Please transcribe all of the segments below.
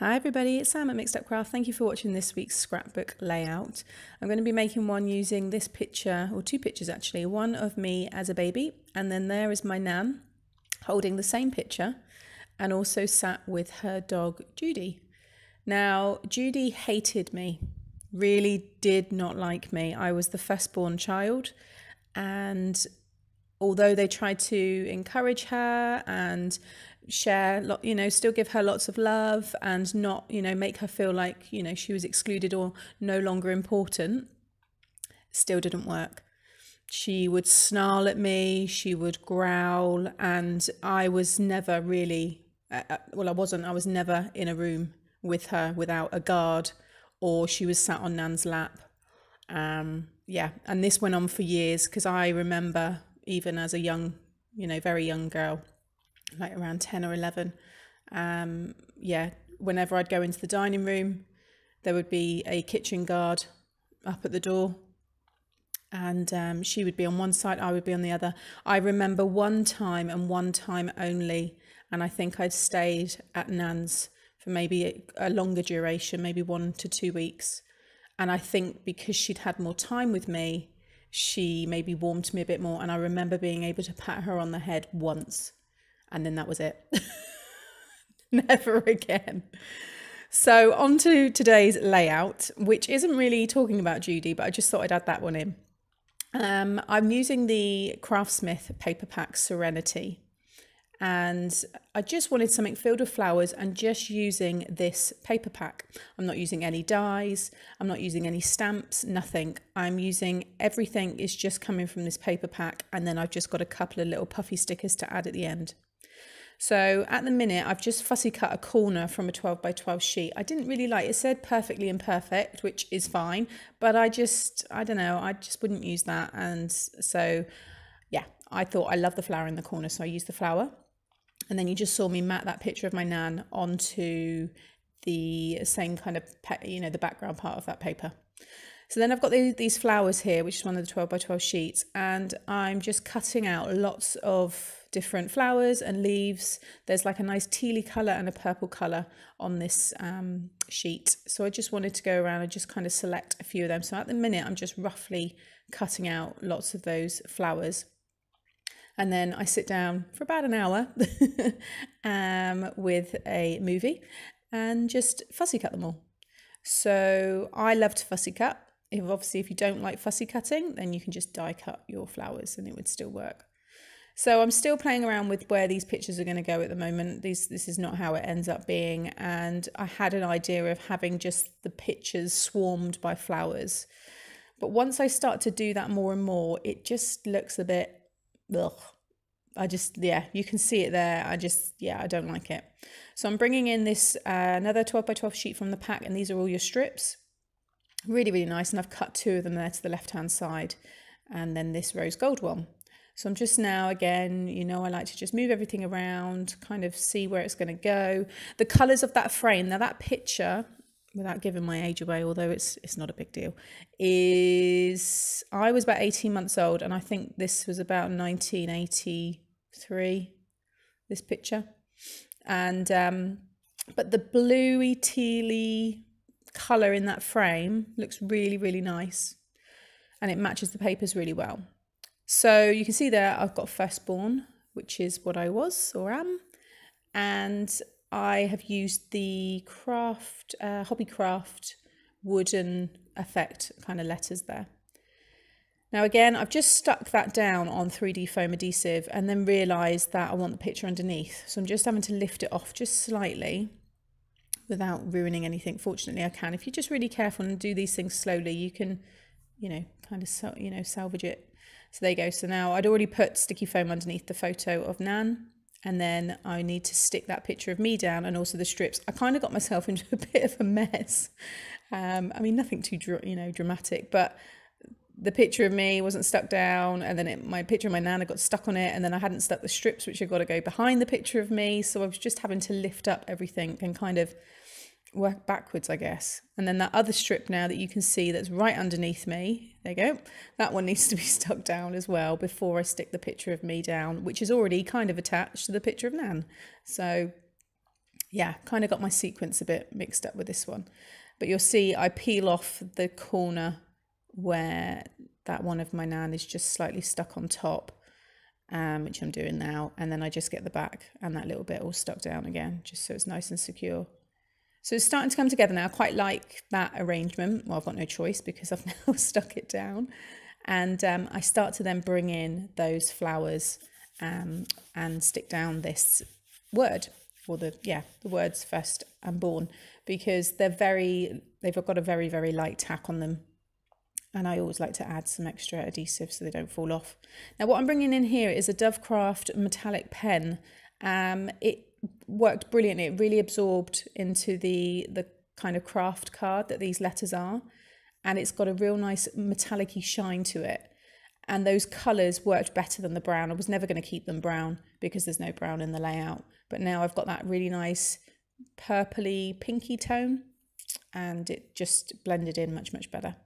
Hi everybody, it's Sam at Mixed Up Craft. Thank you for watching this week's scrapbook layout. I'm going to be making one using this picture, or two pictures actually, one of me as a baby, and then there is my nan holding the same picture and also sat with her dog Judy. Now, Judy hated me, really did not like me. I was the firstborn child, and although they tried to encourage her and share you know still give her lots of love and not you know make her feel like you know she was excluded or no longer important still didn't work. She would snarl at me she would growl and i was never really uh, uh, well i wasn't i was never in a room with her without a guard or she was sat on nan's lap. Um yeah and this went on for years because i remember even as a young you know very young girl like around 10 or 11 um, yeah whenever i'd go into the dining room there would be a kitchen guard up at the door. And um, she would be on one side i would be on the other. I remember one time and one time only and i think i'd stayed at nan's for maybe a, a longer duration maybe one to two weeks. And i think because she'd had more time with me she maybe warmed me a bit more and i remember being able to pat her on the head once and then that was it. Never again. So, on to today's layout, which isn't really talking about Judy, but I just thought I'd add that one in. Um, I'm using the Craftsmith Paper Pack Serenity, and I just wanted something filled with flowers and just using this paper pack. I'm not using any dies, I'm not using any stamps, nothing. I'm using everything is just coming from this paper pack, and then I've just got a couple of little puffy stickers to add at the end. So at the minute, I've just fussy cut a corner from a 12 by 12 sheet. I didn't really like it. said perfectly imperfect, which is fine, but I just, I don't know, I just wouldn't use that. And so, yeah, I thought I love the flower in the corner, so I used the flower. And then you just saw me mat that picture of my nan onto the same kind of, you know, the background part of that paper. So then I've got these flowers here, which is one of the 12 by 12 sheets, and I'm just cutting out lots of different flowers and leaves. There's like a nice tealy colour and a purple colour on this um, sheet. So I just wanted to go around and just kind of select a few of them. So at the minute, I'm just roughly cutting out lots of those flowers. And then I sit down for about an hour um, with a movie and just fussy cut them all. So I love to fussy cut. If obviously if you don't like fussy cutting, then you can just die cut your flowers and it would still work. So I'm still playing around with where these pictures are going to go at the moment. These, this is not how it ends up being. And I had an idea of having just the pictures swarmed by flowers. But once I start to do that more and more, it just looks a bit, ugh. I just, yeah, you can see it there. I just, yeah, I don't like it. So I'm bringing in this, uh, another 12 by 12 sheet from the pack, and these are all your strips. Really, really nice. And I've cut two of them there to the left-hand side. And then this rose gold one. So I'm just now, again, you know, I like to just move everything around, kind of see where it's going to go. The colours of that frame, now that picture, without giving my age away, although it's it's not a big deal, is I was about 18 months old and I think this was about 1983, this picture. And um, but the bluey tealy colour in that frame looks really, really nice. And it matches the papers really well. So you can see there I've got firstborn, which is what I was or am. And I have used the craft, uh, Hobbycraft wooden effect kind of letters there. Now again, I've just stuck that down on 3D foam adhesive and then realised that I want the picture underneath. So I'm just having to lift it off just slightly without ruining anything. Fortunately, I can. If you're just really careful and do these things slowly, you can, you know, kind of, you know, salvage it so there you go. So now I'd already put sticky foam underneath the photo of Nan and then I need to stick that picture of me down and also the strips. I kind of got myself into a bit of a mess. Um, I mean, nothing too, you know, dramatic, but the picture of me wasn't stuck down and then it, my picture of my nana got stuck on it and then I hadn't stuck the strips which have got to go behind the picture of me so I was just having to lift up everything and kind of work backwards, I guess. And then that other strip now that you can see that's right underneath me, there you go, that one needs to be stuck down as well before I stick the picture of me down, which is already kind of attached to the picture of Nan. So yeah, kind of got my sequence a bit mixed up with this one. But you'll see I peel off the corner where that one of my nan is just slightly stuck on top, um, which I'm doing now. And then I just get the back and that little bit all stuck down again, just so it's nice and secure. So it's starting to come together now. I quite like that arrangement. Well, I've got no choice because I've now stuck it down. And um, I start to then bring in those flowers um, and stick down this word or the yeah the words first and born because they're very they've got a very very light tack on them and I always like to add some extra adhesive so they don't fall off. Now what I'm bringing in here is a Dovecraft metallic pen. Um, it worked brilliantly. It really absorbed into the the kind of craft card that these letters are and it's got a real nice metallic shine to it and those colours worked better than the brown. I was never going to keep them brown because there's no brown in the layout. But now I've got that really nice purpley pinky tone and it just blended in much, much better.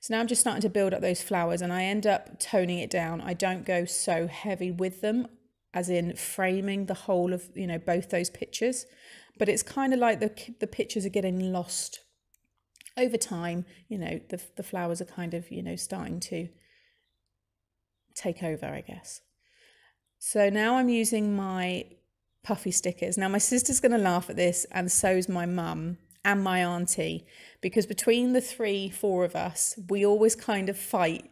So now I'm just starting to build up those flowers and I end up toning it down. I don't go so heavy with them as in framing the whole of, you know, both those pictures. But it's kind of like the, the pictures are getting lost over time. You know, the, the flowers are kind of, you know, starting to take over, I guess. So now I'm using my puffy stickers. Now my sister's going to laugh at this and so's my mum and my auntie because between the three, four of us, we always kind of fight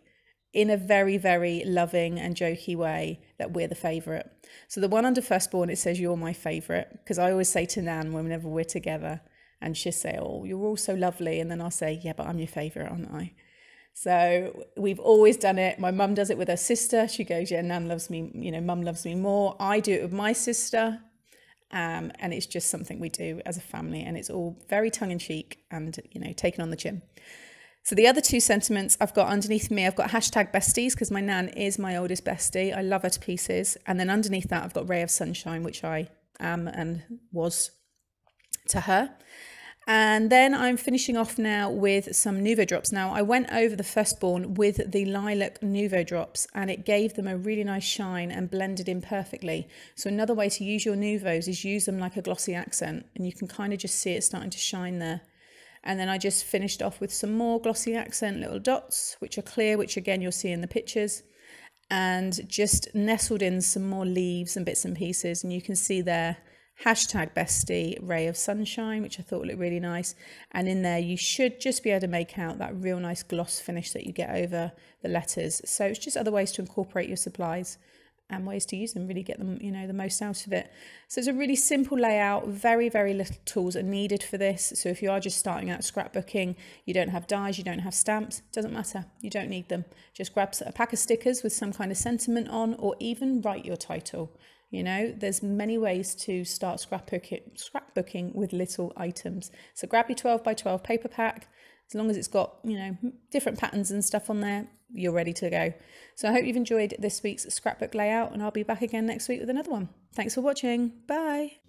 in a very, very loving and jokey way that we're the favourite. So the one under firstborn, it says you're my favourite because I always say to Nan whenever we're together and she'll say, oh, you're all so lovely. And then I'll say, yeah, but I'm your favourite, aren't I? So we've always done it. My mum does it with her sister. She goes, Yeah, Nan loves me, you know, mum loves me more. I do it with my sister. Um, and it's just something we do as a family. And it's all very tongue in cheek and, you know, taken on the chin. So the other two sentiments I've got underneath me, I've got hashtag besties because my nan is my oldest bestie. I love her to pieces. And then underneath that, I've got ray of sunshine, which I am and was to her. And then I'm finishing off now with some Nuvo drops. Now, I went over the firstborn with the lilac Nuvo drops and it gave them a really nice shine and blended in perfectly. So another way to use your Nuvos is use them like a glossy accent and you can kind of just see it starting to shine there. And then I just finished off with some more glossy accent little dots, which are clear, which again you'll see in the pictures. And just nestled in some more leaves and bits and pieces. And you can see there hashtag bestie ray of sunshine which i thought looked really nice and in there you should just be able to make out that real nice gloss finish that you get over the letters so it's just other ways to incorporate your supplies and ways to use them really get them you know the most out of it so it's a really simple layout very very little tools are needed for this so if you are just starting out scrapbooking you don't have dies you don't have stamps doesn't matter you don't need them just grab a pack of stickers with some kind of sentiment on or even write your title you know, there's many ways to start scrapbooking, scrapbooking with little items. So grab your 12 by 12 paper pack. As long as it's got, you know, different patterns and stuff on there, you're ready to go. So I hope you've enjoyed this week's scrapbook layout and I'll be back again next week with another one. Thanks for watching. Bye.